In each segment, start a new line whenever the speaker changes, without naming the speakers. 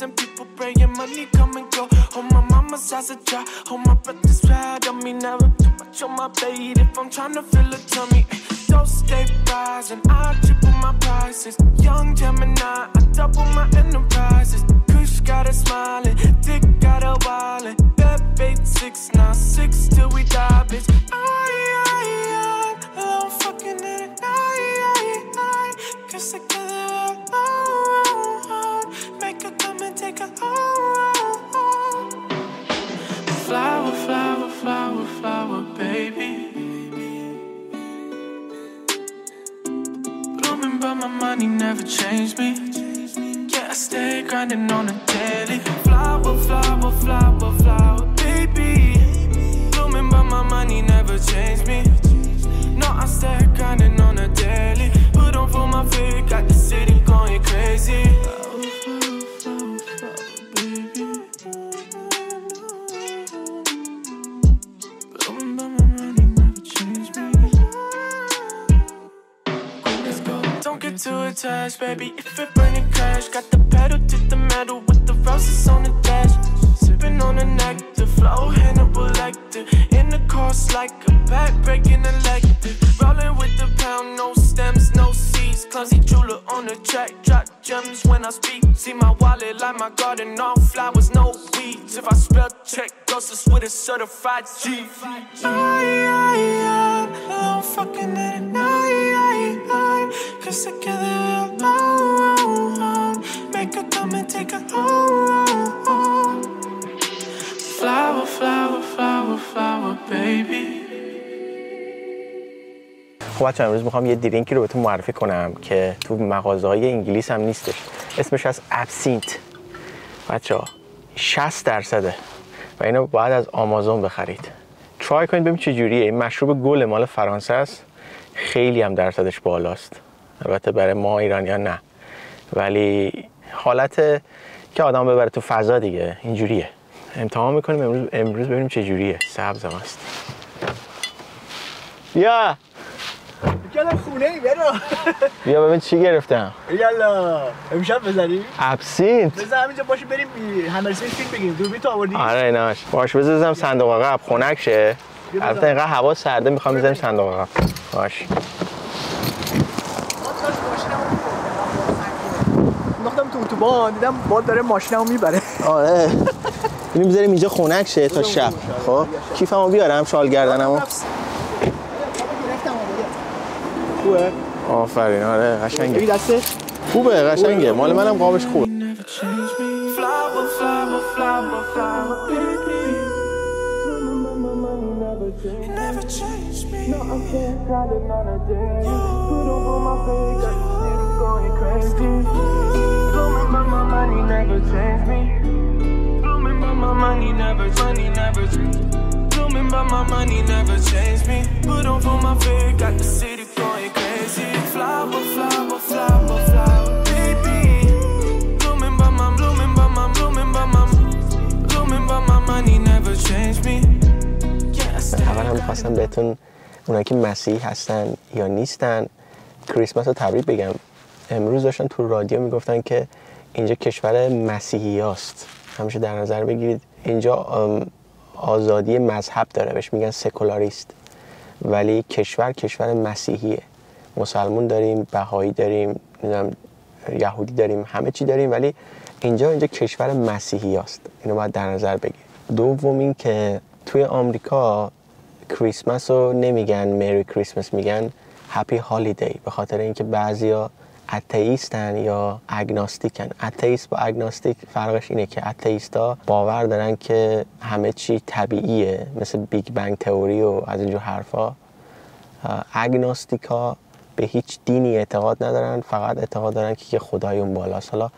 dozen people praying money come and go. Hold my mama's house a dry, hold my breath is right on me. Never too much on my plate if I'm trying to fill a tummy. Those stay rising, I triple my prices. Young Gemini, I double my enterprises. Kush got her smiling, Dick got her wildin'. Bed bait six nine six till we die, bitch. Aye, aye, aye, I'm fucking in it. Aye, aye, aye, kiss together, take her home. Flower, flower, flower, flower, baby. Blooming, but my money never changed me. Yeah, I stay grinding on a daily. Flower, flower, baby. If it burn it crash, got the pedal to the metal with the roses on the dash. Sipping on the nectar, flow Hannibal Lecter. In the course like a back breaking electric. Rolling with the pound, no stems, no seeds. Clumsy jeweler on the track, drop gems when I speak. See my wallet like my garden, all flowers, no weeds. If I spell check, ghosts with a certified G. Aye, aye, aye, I'm fucking in it. Aye, cause together, oh, oh, oh. Make her come and take her home. Flower, flower, flower, flower, baby.
خب بچه امروز می‌خوام یه درینکی رو بهتون معرفی کنم که تو مغازه های انگلیس هم نیستش. اسمش از ابسینت بچه ها 60 درصده و اینو باید از آمازون بخرید. ترای کنید ببین چه جوریه این مشروب گل مال فرانسه است. خیلی هم درصدش بالاست. البته برای ما ایرانیان نه. ولی حالت که آدم ببره تو فضا دیگه اینجوریه. امتحان می‌کنیم امروز امروز ببینیم چه جوریه. سبز هم است. بیا.
کردم خونه ای برو.
بیا ببین چی گرفتم.
یالا. امشب بزنیم.
ابسینت.
بزن همینجا باشه بریم بی- همرسی فیلم بگیریم. دوربین تو آوردی؟
آره ایناش. باش بذارم صندوق عقب. خنک شه. البته. اینقدر هوا سرده می‌خوام بذاریم صندوق عقب. باش.
اتوبان دیدم باد داره ماشینمو می‌بره.
آره. اینو می‌ذاریم اینجا خنک شه تا شب. خب؟ کیفمو بیارم شال گردنمو.
خوبه؟
آفرین آره
این
قشنگه
دسته.
خوبه قشنگه. مال منم قابش خوبه.
No, my my money never changed me. Blooming, but my money never, money never. Blooming, but my money never changed me. Put over my face, got the city going crazy. Flower, flower, flower, flower, baby. Blooming, but my, blooming, but my, blooming, but my, blooming, but my money never changed me.
اول هم می‌خواستم بهتون اونایی که مسیحی هستن یا نیستن کریسمس رو تبریک بگم امروز داشتن تو رادیو می‌گفتن که اینجا کشور مسیحی هاست. همیشه در نظر بگیرید. اینجا آزادی مذهب داره. بهش میگن سکولاریست. ولی کشور کشور مسیحیه. مسلمون داریم بهایی داریم یهودی داریم همه چی داریم. ولی اینجا اینجا کشور مسیحی است اینو باید در نظر بگیرید. دوم این که توی آمریکا کریسمس رو نمیگن Merry Christmas میگن Happy Holiday به خاطر اینکه بعضیا atheist ن یا agnostic ن atheist با agnostic فرقش اینه که atheist ا باور دارن که همه چی طبیعیه مثل Big Bang theory و از اینجور حرفا. agnostic ا به هیچ دینی اعتقاد ندارن فقط اعتقاد دارن که خدای اون بالاست. حالا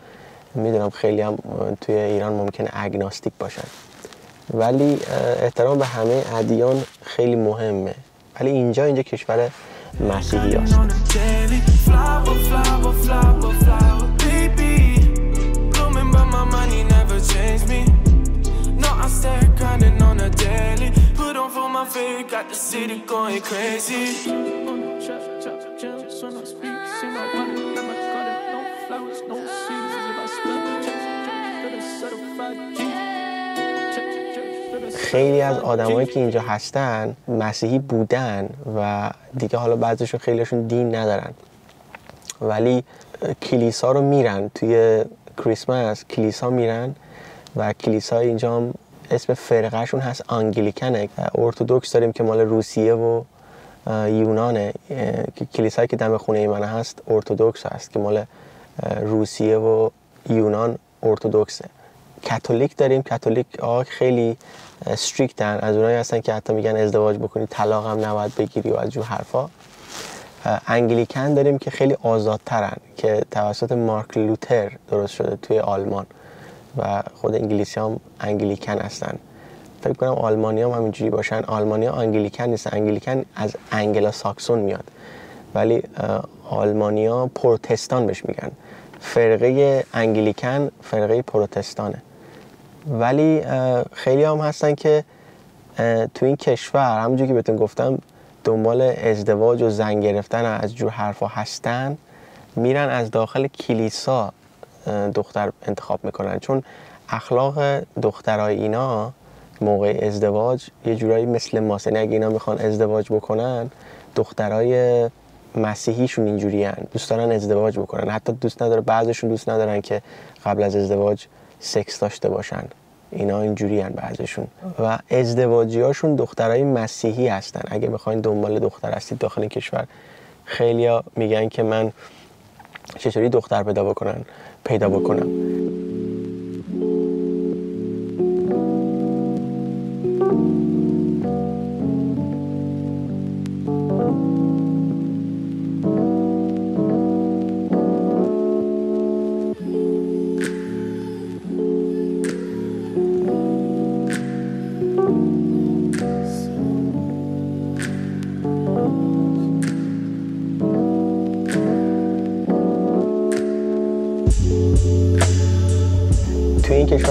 می‌دونم خیلی هم توی ایران ممکنه اگناستیک باشن. ولی احترام به همه ادیان خیلی مهمه. ولی اینجا اینجا کشور مسیحی هست.
Flower, flower, flower, flower, baby. Blooming, but my money never changed me. No, I stay grinding on a daily. Put on for my faith, got the city going crazy.
خیلی از آدمایی که اینجا هستن مسیحی بودن و دیگه حالا بعضیشون خیلیشون دین ندارن ولی کلیسا رو میرن. توی کریسمس کلیسا میرن و کلیسا اینجا هم اسم فرقهشون هست آنگلیکنه ارتودکس داریم که مال روسیه و یونانه. کلیسایی که دم خونه من هست ارتودکس هست که مال روسیه و یونان ارتودکسه. کاتولیک داریم. کاتولیک ها خیلی استریکتن از اونایی هستن که حتی میگن ازدواج بکنی طلاق هم نباید بگیری و از جور حرفا. انگلیکن داریم که خیلی آزادترن که توسط مارک لوتر درست شده توی آلمان و خود انگلیسی هم انگلیکن هستن. فکر کنم آلمانی هم همینجوری باشن. آلمانی ها انگلیکن نیستن. انگلیکن از انگلا ساکسون میاد. ولی آلمانیا پروتستان بهش میگن. فرقه انگلیکن فرقه پروتستانه. ولی خیلی هم هستن که تو این کشور همونجور که بهتون گفتم دنبال ازدواج و زن گرفتن از جور حرفا هستن میرن از داخل کلیسا دختر انتخاب می‌کنن. چون اخلاق دخترای اینا موقع ازدواج یه جورایی مثل ماست. یعنی اگه اینا می‌خوان ازدواج بکنن دخترای مسیحیشون اینجوری هن. دوست دارن ازدواج بکنن. حتی دوست نداره بعضشون دوست ندارن که قبل از ازدواج سکس داشته باشن. اینا اینجوری هن بعضشون و ازدواجی هاشون دخترای مسیحی هستن. اگه بخواین دنبال دختر هستید داخل کشور خیلیا میگن که من چطوری دختر پیدا بکنن پیدا بکنم.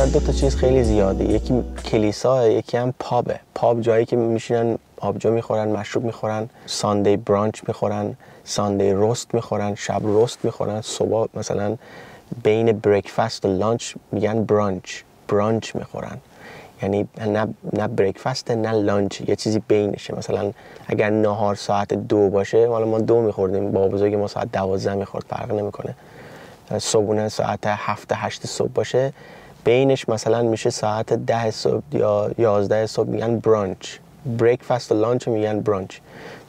کشور دو تا چیز خیلی زیاده. یکی کلیسا یکی هم پابه. پاب جایی که میشینن آبجو می‌خورن مشروب می‌خورن ساندی برانچ می‌خورن ساندی روست می‌خورن شب روست می‌خورن صبح مثلا بین بریکفست و لانچ میگن برانچ برانچ می‌خورن. یعنی نه نه بریکفست نه لانچ یه چیزی بینشه. مثلا اگر نهار ساعت دو باشه حالا ما دو میخوردیم. با بزرگ ما ساعت دوازده می‌خورد فرق نمی‌کنه. صبحونه ساعت هفت هشت صبح باشه. بینش مثلا میشه ساعت ده صبح یا یازده صبح میگن برانچ بریکفست و لانچ میگن برانچ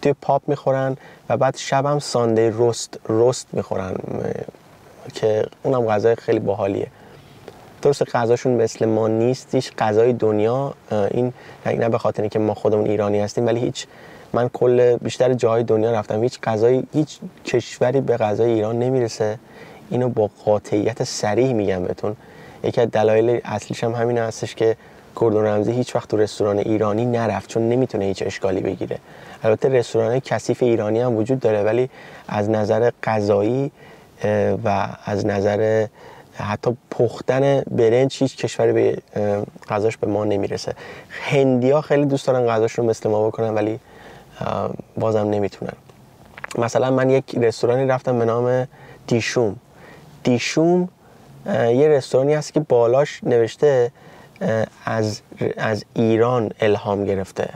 توی پاپ می‌خورن و بعد شب هم ساندی روست روست می‌خورن که اونم غذای خیلی باحالیه. درست غذاشون مثل ما نیست هیچ غذای دنیا این نه به خاطر اینکه ما خودمون ایرانی هستیم ولی هیچ من کل بیشتر جاهای دنیا رفتم هیچ غذای هیچ کشوری به غذای ایران نمی‌رسه. اینو با قاطعیت سریح میگم بهتون. یکی از دلایل اصلیش هم همین هستش که گردون رمزی هیچ وقت تو رستوران ایرانی نرفت چون نمی‌تونه هیچ اشکالی بگیره. البته رستوران کثیف ایرانی هم وجود داره ولی از نظر غذایی و از نظر حتی پختن برنج هیچ کشوری به غذاش به ما نمی‌رسه. هندیا خیلی دوست دارن غذاش رو مثل ما بکنن ولی بازم نمی‌تونن. مثلا من یک رستورانی رفتم به نام دیشوم. دیشوم یه رستورانی هست که بالاش نوشته از از ایران الهام گرفته.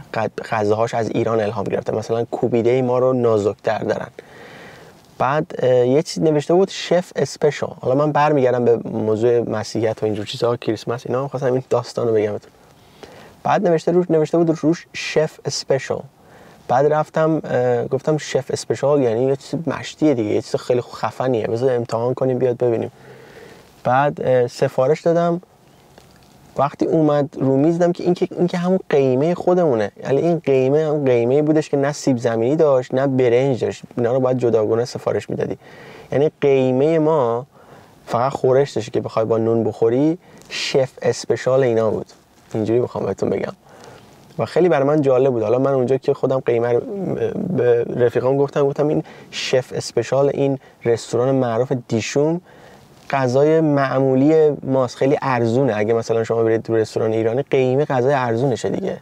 غذاهاش از ایران الهام گرفته. مثلا کوبیده ما رو نازکتر دارن. بعد یه چیز نوشته بود شف اسپشال. حالا من برمیگردم به موضوع مسیحیت و اینجور چیزها کریسمس اینا. هم خواستم این داستان رو بگم. بعد نوشته روش نوشته بود روش شف اسپشال. بعد رفتم گفتم شف اسپشال یعنی یه چیز مشتیه دیگه یه چیز خیلی خفنیه. بذار امتحان کنیم بیاد ببینیم. بعد سفارش دادم. وقتی اومد رو میز دیدم که این که این که همون قیمه خودمونه. یعنی این قیمه هم قیمه بودش که نه سیب زمینی داشت نه برنج داشت. اینا رو باید جداگانه سفارش می‌دادی. یعنی قیمه ما فقط خورش داشت که بخوای با نون بخوری. شف اسپشال اینا بود. اینجوری می‌خوام بهتون بگم. و خیلی برای من جالب بود. حالا من اونجا که خودم قیمه رو به رفیقام گفتم گفتم این شف اسپشال این رستوران معروف دیشوم غذای معمولی ماست. خیلی ارزونه. اگه مثلا شما برید تو رستوران ایرانی قیمه غذای ارزونشه دیگه.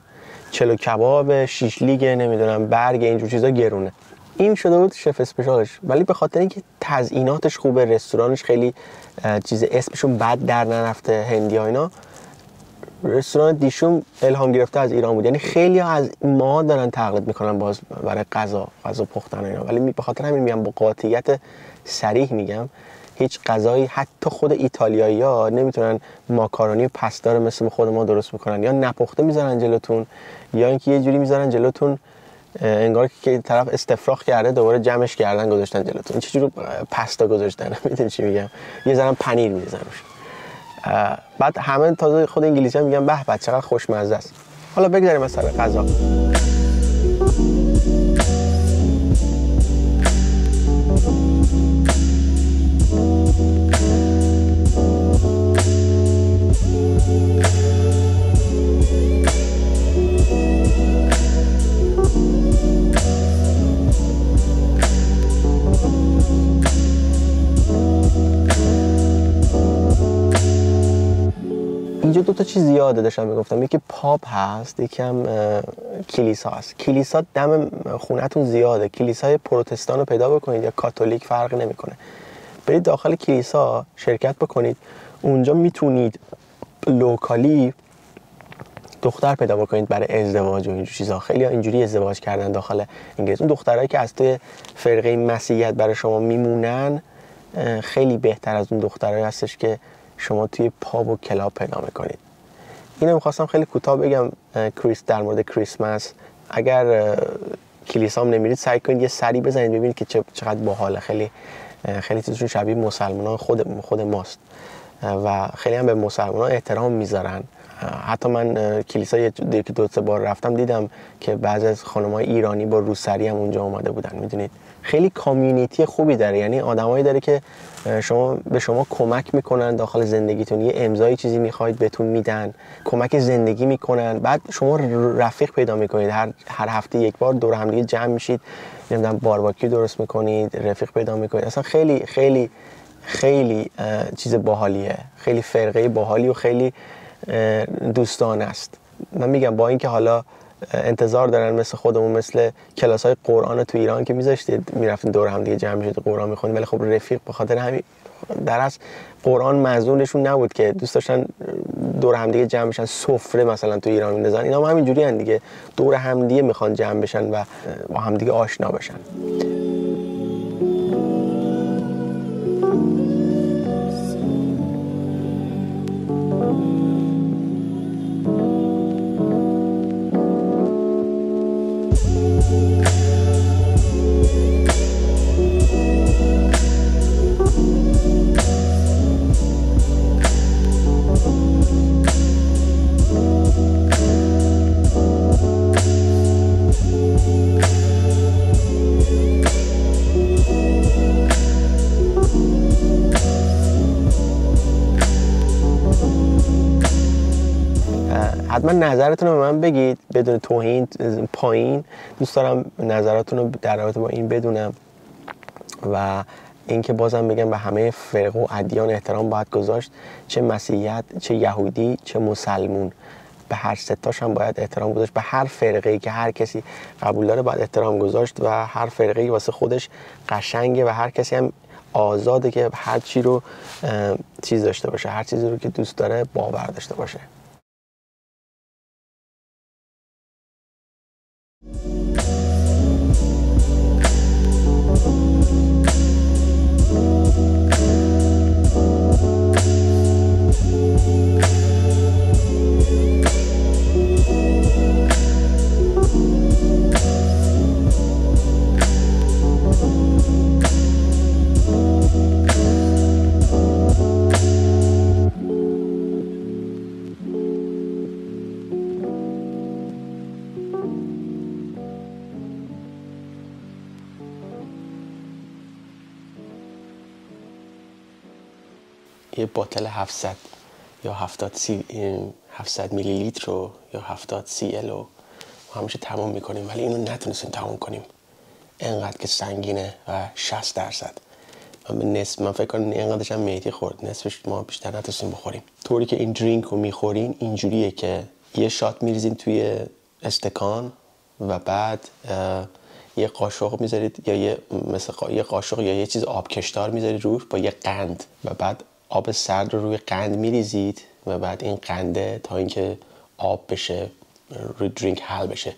چلو کباب شیش لیگه نمی‌دونم برگ اینجور چیزا گرونه. این شده بود شف اسپشالش. ولی به خاطر اینکه تزئیناتش خوبه رستورانش خیلی چیز اسمشون بد در نرفته هندی ها اینا رستوران دیشوم الهام گرفته از ایران بود. یعنی خیلی از ما دارن تقلید می‌کنن باز برای غذا غذا پختن اینا. ولی به خاطر همین میگم با قاطعیت صریح میگم هیچ غذایی حتی خود ایتالیایی ها نمی‌تونن ماکارونی و پستا رو مثل خود ما درست می‌کنن یا نپخته می‌ذارن جلوتون یا اینکه یه جوری می‌ذارن جلوتون انگار که طرف استفراغ کرده دوباره جمعش کردن گذاشتن جلوتون. این چه پستا گذاشتن؟ می‌دونی چی میگم؟ یه ذره پنیر می‌ذارن بعد همه تازه خود انگلیسی هم میگن به به چقدر خوشمزه است. حالا بگذاریم مثلا غذا. دو تا چیز زیاده داشتم می‌گفتم. یکی پاپ هست یکی هم کلیسا هست. کلیسا دم خونتون زیاده. کلیسای پروتستان رو پیدا بکنید یا کاتولیک فرق نمی‌کنه. برید داخل کلیسا شرکت بکنید. اونجا می‌تونید لوکالی دختر پیدا بکنید برای ازدواج و اینجور چیزا. خیلی اینجوری ازدواج کردن داخل انگلیس. اون دخترایی که از توی فرقه مسیحیت برای شما میمونن خیلی بهتر از اون دخترایی هستش که شما توی پاب و کلاب پیدا می‌کنید. اینو می‌خواستم خیلی کوتاه بگم کریس در مورد کریسمس. اگر کلیسام نمیرید سعی کنید یه سری بزنید ببینید که چقدر باحاله. خیلی خیلی چیزشون شبیه مسلمان خود خود ماست. و خیلی هم به مسلمان احترام می‌ذارن. حتی من کلیسا یه دو سه بار رفتم دیدم که بعضی از خانمای ایرانی با روسری هم اونجا اومده بودن. می‌دونید؟ خیلی کامیونیتی خوبی داره. یعنی آدمایی داره که شما به شما کمک می‌کنن داخل زندگیتون. یه امضای چیزی می‌خواید بهتون میدن کمک زندگی می‌کنن. بعد شما رفیق پیدا می‌کنید. هر هر هفته یک بار دور هم دیگه جمع میشید نمی‌دونم بارباکیو درست می‌کنید رفیق پیدا می‌کنید. اصلا خیلی خیلی خیلی چیز باحالیه. خیلی فرقه باحالی و خیلی دوستان است. من میگم با اینکه حالا انتظار دارن مثل خودمون مثل کلاس های قرآن تو ایران که میذاشتید. می‌رفتین دور هم دیگه جمع می‌شد قرآن می‌خونید ولی خب رفیق به خاطر همین در از قرآن منظورشون نبود که دوست داشتن دور هم دیگه جمع بشن سفره مثلا تو ایران میندازن. اینا هم همینجوری دیگه. دور هم دیگه می‌خوان جمع بشن و با هم دیگه آشنا بشن. حتما نظرتون رو به من بگید بدون توهین پایین. دوست دارم نظراتون رو در رابطه با این بدونم. و اینکه بازم بگم به همه فرق و ادیان احترام باید گذاشت چه مسیحیت چه یهودی چه مسلمون. به هر ستاش هم باید احترام گذاشت. به هر فرقه ای که هر کسی قبول داره باید احترام گذاشت و هر فرقه ای واسه خودش قشنگه و هر کسی هم آزاده که هر چی رو چیز داشته باشه هر چیزی رو که دوست داره باور داشته باشه. یه باتل 700 یا 70 سی 700 میلی لیتر رو یا 70 سی ال رو همیشه تموم می‌کنیم. ولی اینو نتونستیم تموم کنیم. انقدر که سنگینه و 60 درصد. من نصف من فکر کنم اینقدرش هم میتی خورد. نصفش ما بیشتر نتونستیم بخوریم. طوری که این درینک رو می‌خورین اینجوریه که یه شات میریزین توی استکان و بعد یه قاشق می‌ذارید یا یه مثل یه قاشق یا یه چیز آبکشتار می‌ذارید روش با یه قند و بعد آب سرد رو روی قند میریزید و بعد این قنده تا اینکه آب بشه روی drink حل بشه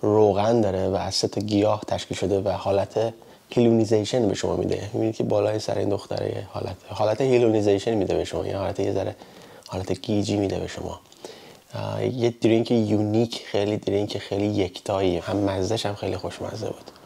روغن داره و از گیاه تشکیل شده و حالت hallucination به شما میده. می‌بینید که بالای سر این دختره حالت حالت hallucination میده به شما یه حالت یه ذره حالت گیجی میده به شما. یه drink unique خیلی drink خیلی یکتایی هم مزه‌ش هم خیلی خوشمزه بود.